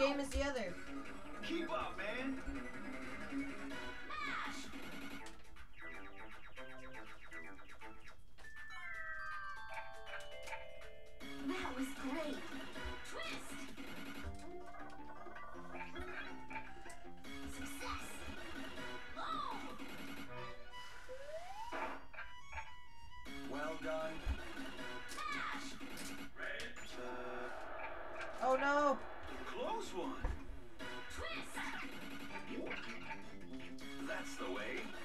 game is the other. Keep up, man. That was great. Twist. Success. Boom. Well done. Smash. Oh no close one. Twist! That's the way.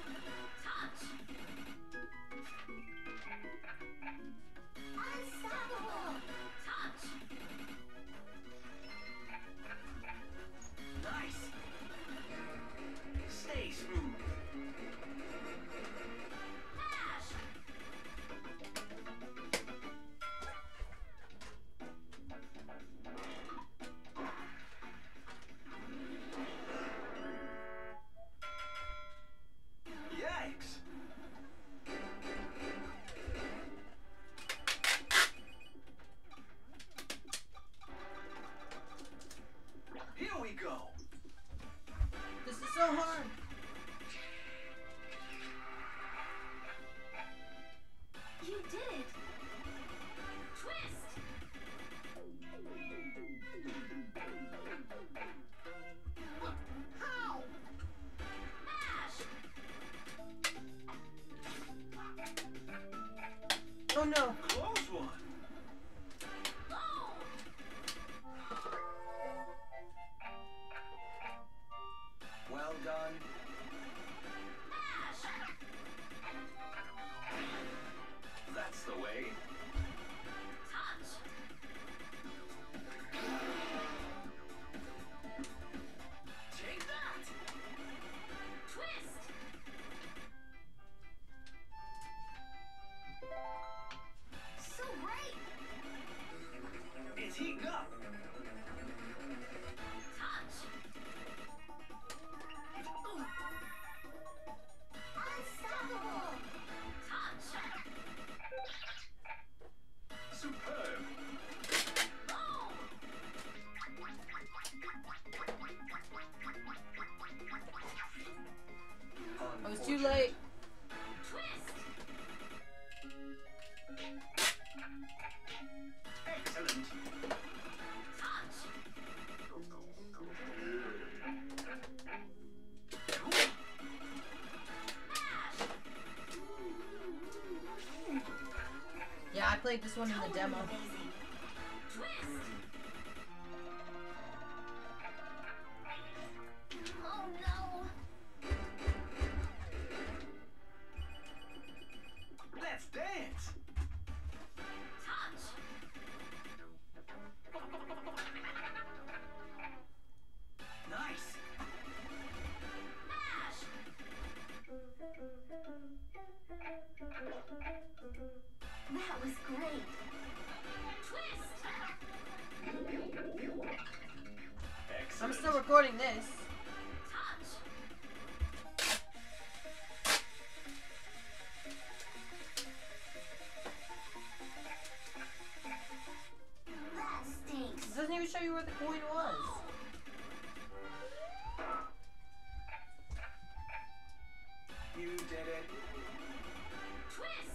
played this one in the demo. Twist!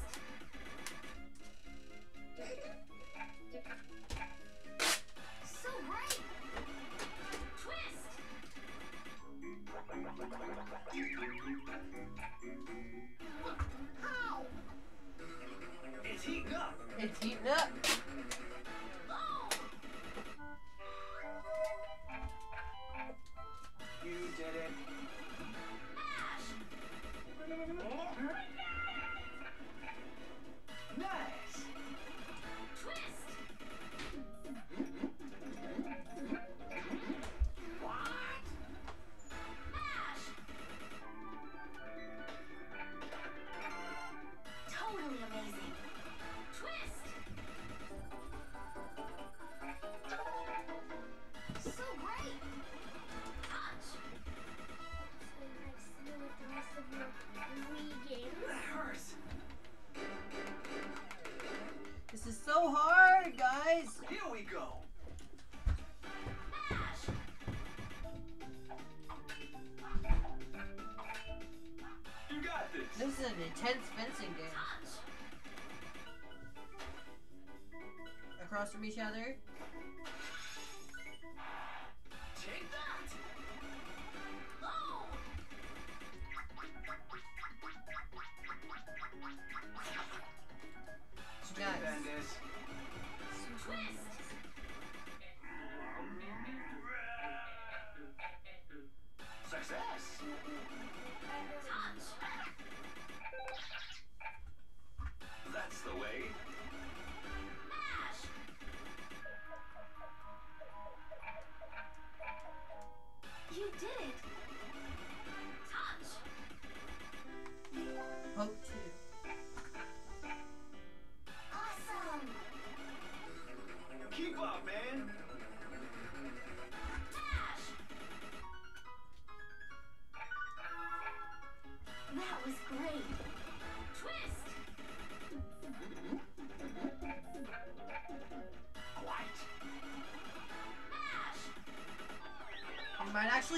from each other.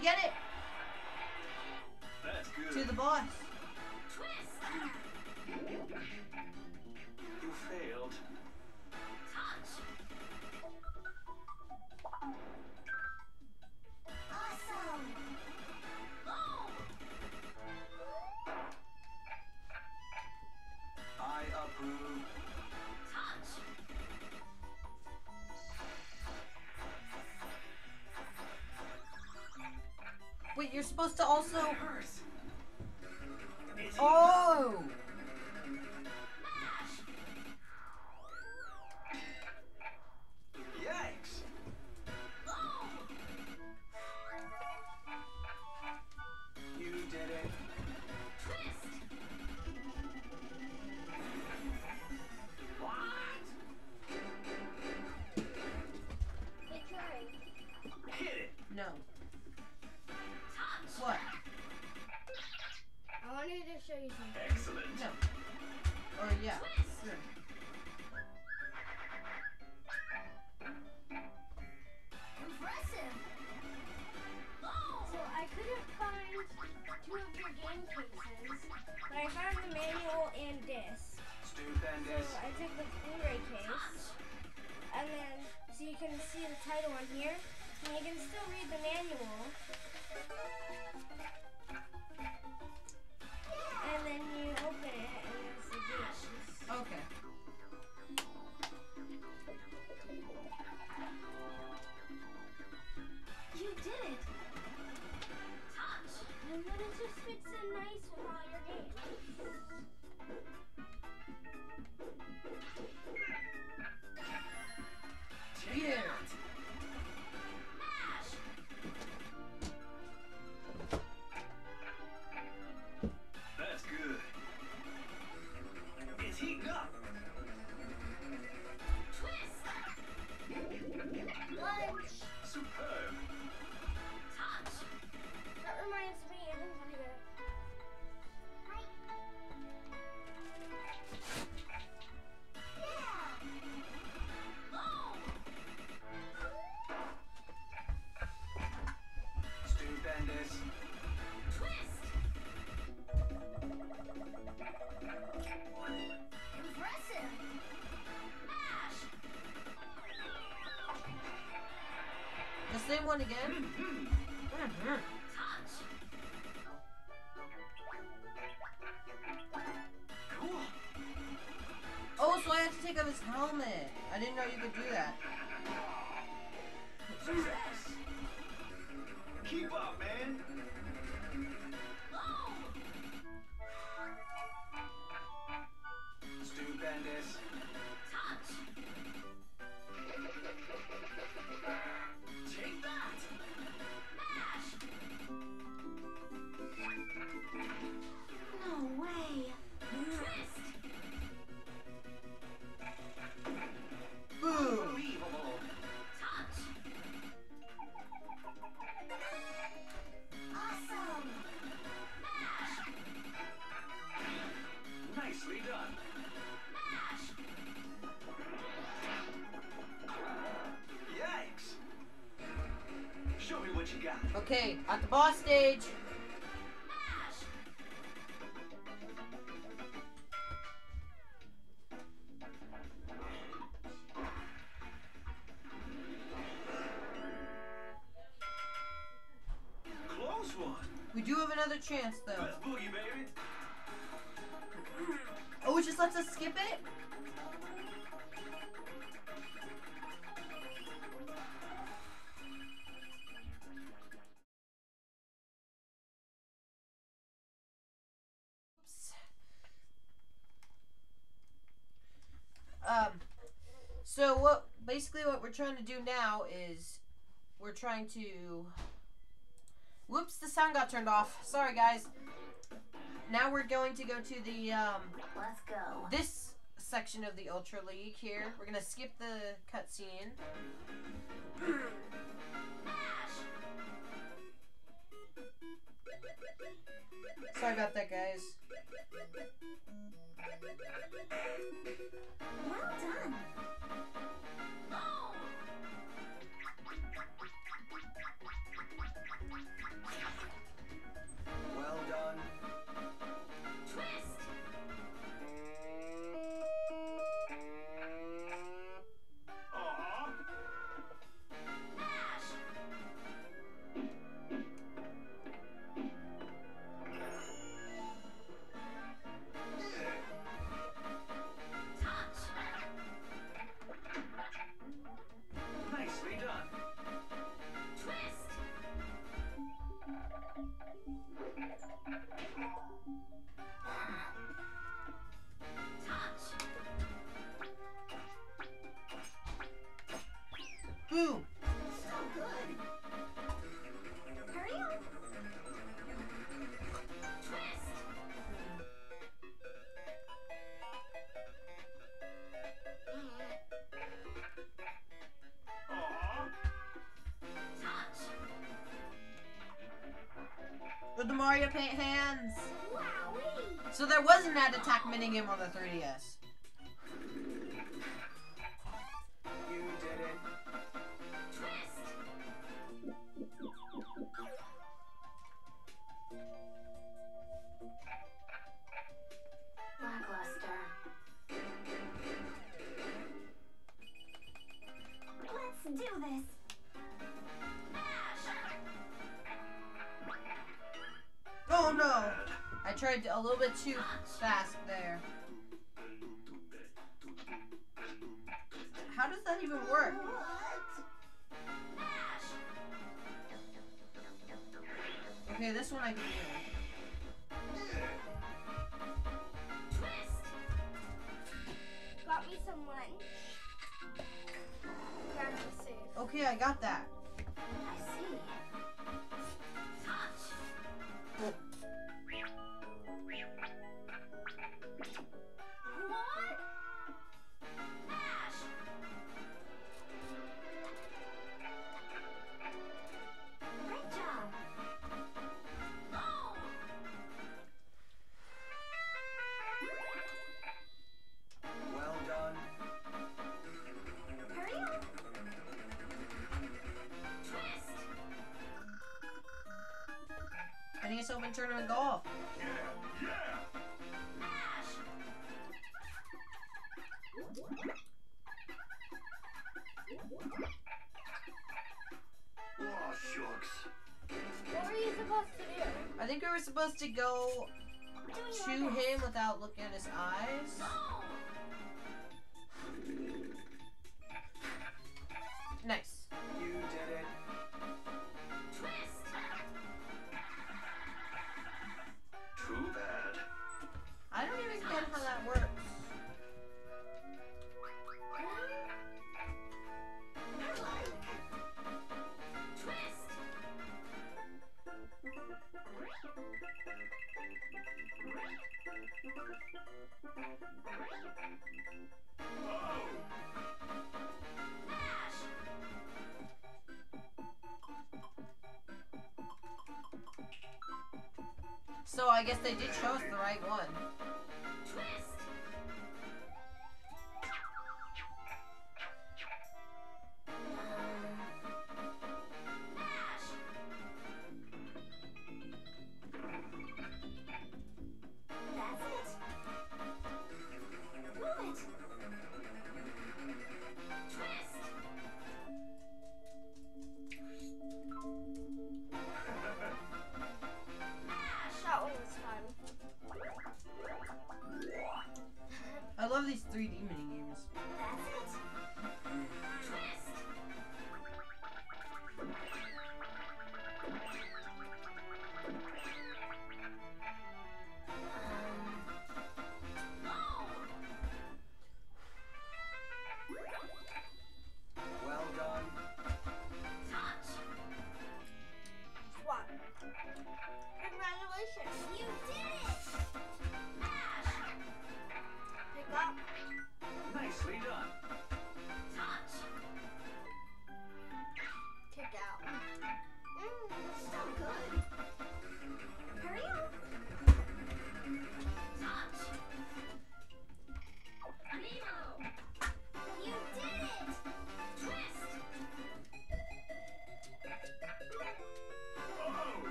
get it. supposed to also. Oh! show you something. Excellent. No. Or yeah. on again. Oh, so I have to take off his helmet. I didn't know you could do that. Okay, at the boss stage. Trying to do now is we're trying to, whoops, the sound got turned off. Sorry guys. Now we're going to go to the, um, Let's go. this section of the Ultra League here. We're gonna skip the cutscene. Sorry about that, guys. Well done. Mario Paint hands! So there was a Gnat Attack minigame on the 3DS. A little bit too fast there. Need someone tournament. Yeah, yeah. Mash. Aw, shucks. What were you supposed to do? I think we were supposed to go guess they did show us the right one.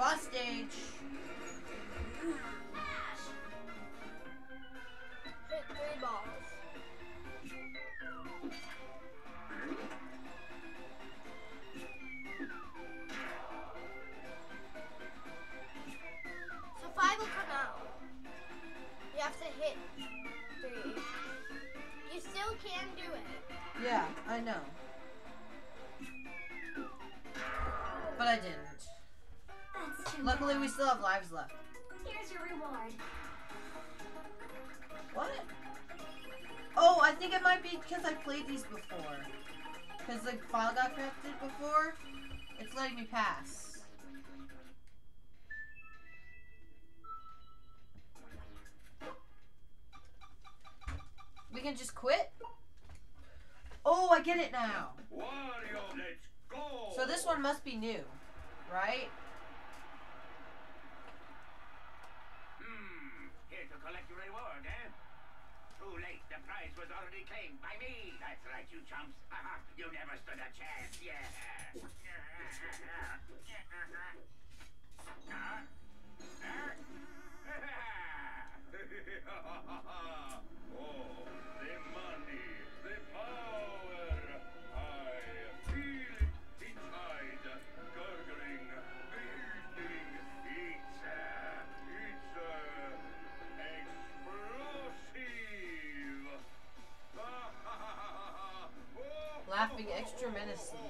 boss stage. Hit three balls. So five will come out. You have to hit three. You still can do it. Yeah, I know. But I didn't. Luckily, we still have lives left. Here's your reward. What? Oh, I think it might be because I played these before. Because the file got corrupted before. It's letting me pass. We can just quit? Oh, I get it now. Wario, so this one must be new, right? The prize was already claimed by me. That's right, you chumps. you never stood a chance. Yeah. Uh-huh. extra medicine.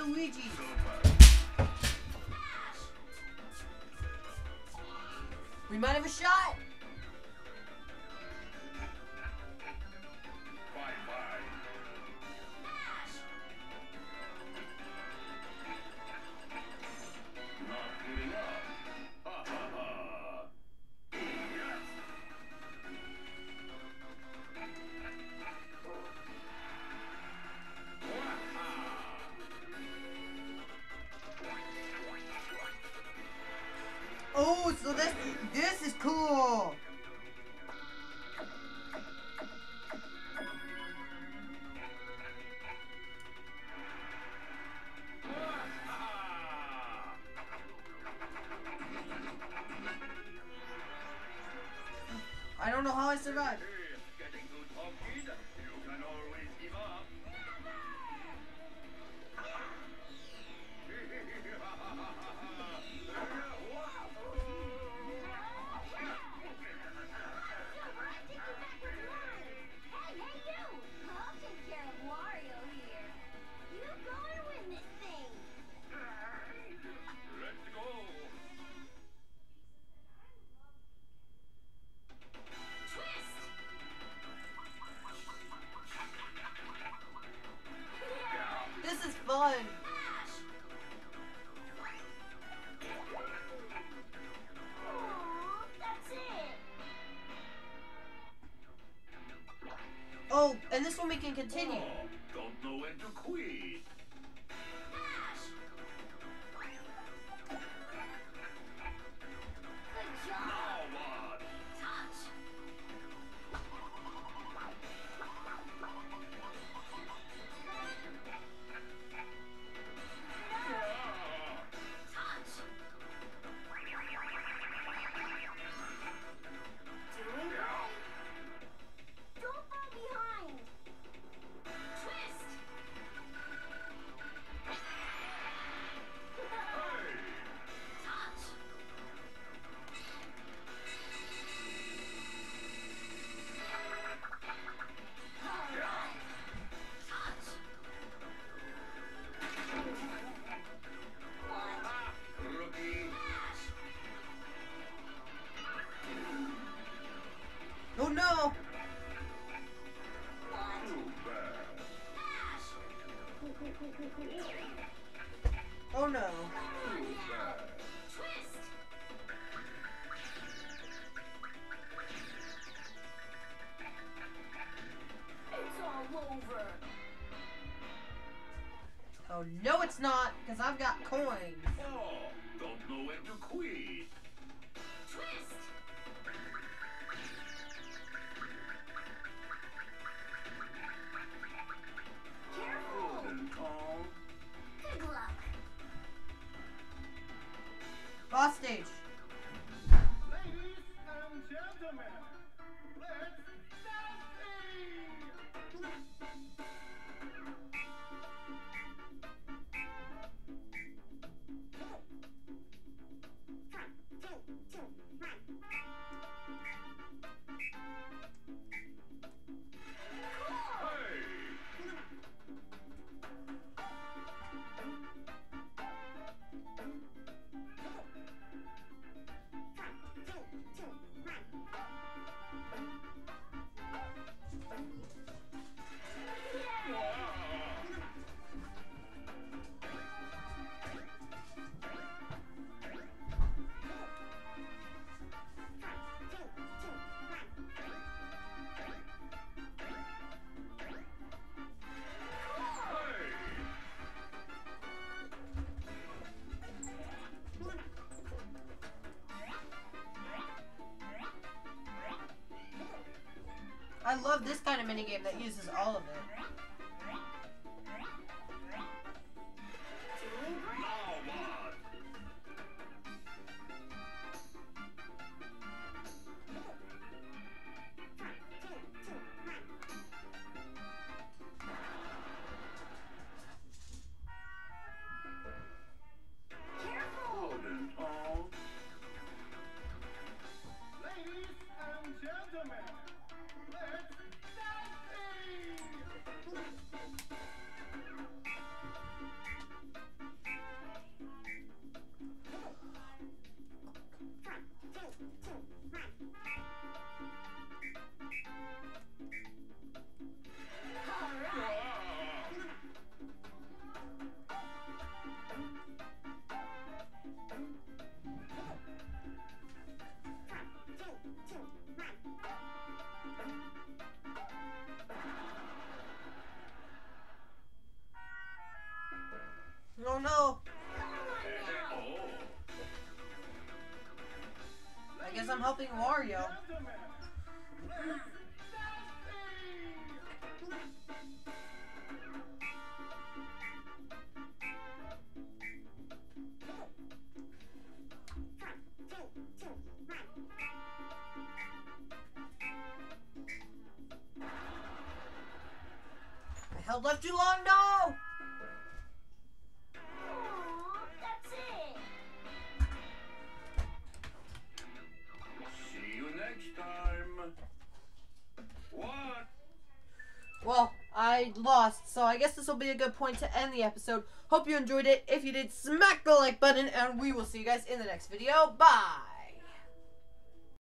Waluigi. we can continue. Oh no, it's not, because I've got coins. Oh, don't know when to quit. Twist! Careful! Calm. Good luck. Boss stage. I love this kind of minigame that uses all of it. No. Oh. I guess I'm helping Wario. I held left too long, no! I lost, so I guess this will be a good point to end the episode. Hope you enjoyed it. If you did, smack the like button, and we will see you guys in the next video. Bye!